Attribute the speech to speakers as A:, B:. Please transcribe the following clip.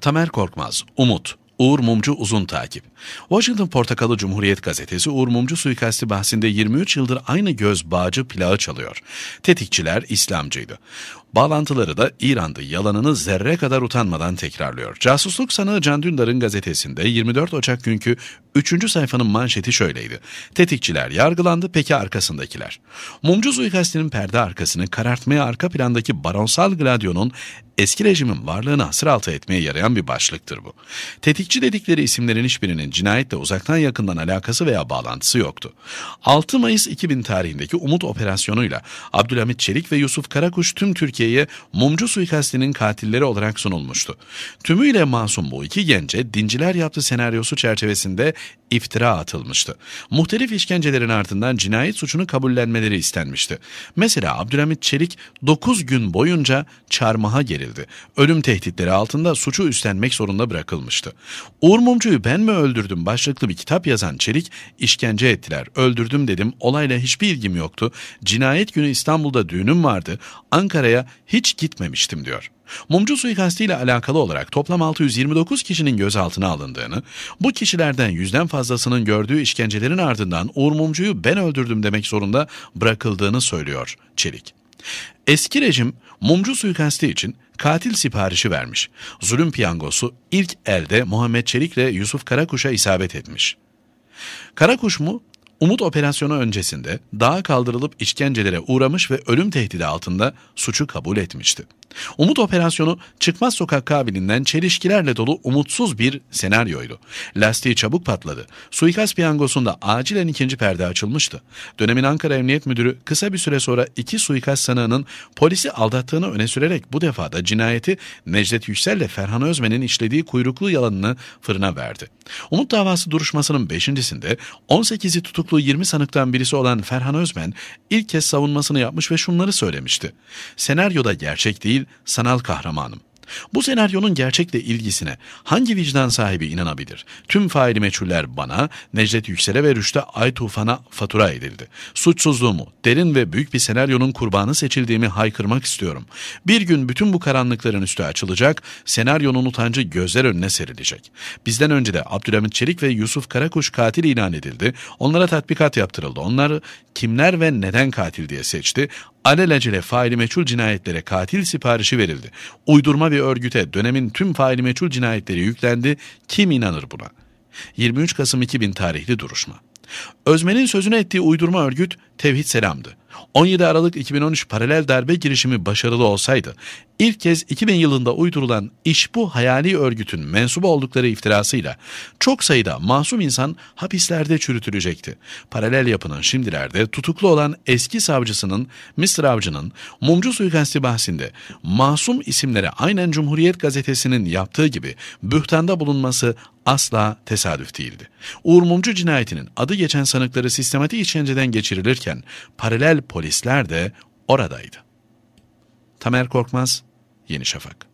A: Tamer Korkmaz, Umut, Uğur Mumcu uzun takip. Washington Portakalı Cumhuriyet Gazetesi Uğur Mumcu suikasti bahsinde 23 yıldır aynı göz bağcı plağı çalıyor. Tetikçiler İslamcıydı. Bağlantıları da İran'dı. Yalanını zerre kadar utanmadan tekrarlıyor. Casusluk sanığı Can Dündar'ın gazetesinde 24 Ocak günkü 3. sayfanın manşeti şöyleydi. Tetikçiler yargılandı peki arkasındakiler. Mumcu suikastinin perde arkasını karartmaya arka plandaki baronsal gladyonun eski rejimin varlığını hasır altı etmeye yarayan bir başlıktır bu. Tetikçi dedikleri isimlerin hiçbirinin cinayetle uzaktan yakından alakası veya bağlantısı yoktu. 6 Mayıs 2000 tarihindeki Umut operasyonuyla Abdülhamit Çelik ve Yusuf Karakuş tüm Türkiye'ye mumcu suikastinin katilleri olarak sunulmuştu. Tümüyle masum bu iki gence dinciler yaptı senaryosu çerçevesinde iftira atılmıştı. Muhtelif işkencelerin ardından cinayet suçunu kabullenmeleri istenmişti. Mesela Abdülhamit Çelik 9 gün boyunca çarmıha gerildi. Ölüm tehditleri altında suçu üstlenmek zorunda bırakılmıştı. Uğur Mumcu'yu ben mi öldürdüm başlıklı bir kitap yazan Çelik, işkence ettiler, öldürdüm dedim, olayla hiçbir ilgim yoktu. Cinayet günü İstanbul'da düğünüm vardı, Ankara'ya hiç gitmemiştim diyor. Mumcu suikastiyle alakalı olarak toplam 629 kişinin gözaltına alındığını, bu kişilerden yüzden fazlasının gördüğü işkencelerin ardından Uğur Mumcu'yu ben öldürdüm demek zorunda bırakıldığını söylüyor Çelik. Eski rejim mumcu suikasti için katil siparişi vermiş. Zulüm piyangosu ilk elde Muhammed Çelik ile Yusuf Karakuş'a isabet etmiş. Karakuş mu Umut operasyonu öncesinde dağa kaldırılıp işkencelere uğramış ve ölüm tehdidi altında suçu kabul etmişti. Umut operasyonu çıkmaz sokak kabilinden çelişkilerle dolu umutsuz bir senaryoydu. Lastiği çabuk patladı. Suikast piyangosunda acilen ikinci perde açılmıştı. Dönemin Ankara Emniyet Müdürü kısa bir süre sonra iki suikast sanığının polisi aldattığını öne sürerek bu defa da cinayeti Necdet Yüksel ile Ferhan Özmen'in işlediği kuyruklu yalanını fırına verdi. Umut davası duruşmasının beşincisinde 18'i tutuklu 20 sanıktan birisi olan Ferhan Özmen ilk kez savunmasını yapmış ve şunları söylemişti. Senaryoda gerçek değil, sanal kahramanım. Bu senaryonun gerçekle ilgisine hangi vicdan sahibi inanabilir? Tüm faili meçhuller bana, Necdet Yüksel'e ve Rüştü Ay Tufan'a fatura edildi. Suçsuzluğumu, derin ve büyük bir senaryonun kurbanı seçildiğimi haykırmak istiyorum. Bir gün bütün bu karanlıkların üstü açılacak, senaryonun utancı gözler önüne serilecek. Bizden önce de Abdülhamit Çelik ve Yusuf Karakuş katil ilan edildi. Onlara tatbikat yaptırıldı. Onları kimler ve neden katil diye seçti alelacele faili meçhul cinayetlere katil siparişi verildi. Uydurma bir örgüte dönemin tüm faili meçhul cinayetleri yüklendi. Kim inanır buna? 23 Kasım 2000 tarihli duruşma. Özmen'in sözünü ettiği uydurma örgüt Tevhid Selam'dı. 17 Aralık 2013 paralel darbe girişimi başarılı olsaydı, ilk kez 2000 yılında uydurulan iş bu hayali örgütün mensubu oldukları iftirasıyla çok sayıda masum insan hapislerde çürütülecekti. Paralel yapının şimdilerde tutuklu olan eski savcısının, Mr. Avcı'nın mumcu suikasti bahsinde masum isimlere aynen Cumhuriyet gazetesinin yaptığı gibi bühtanda bulunması asla tesadüf değildi. Uğur Mumcu cinayetinin adı geçen sanıkları sistematik işkenceden geçirilirken paralel polisler de oradaydı. Tamer Korkmaz, Yeni Şafak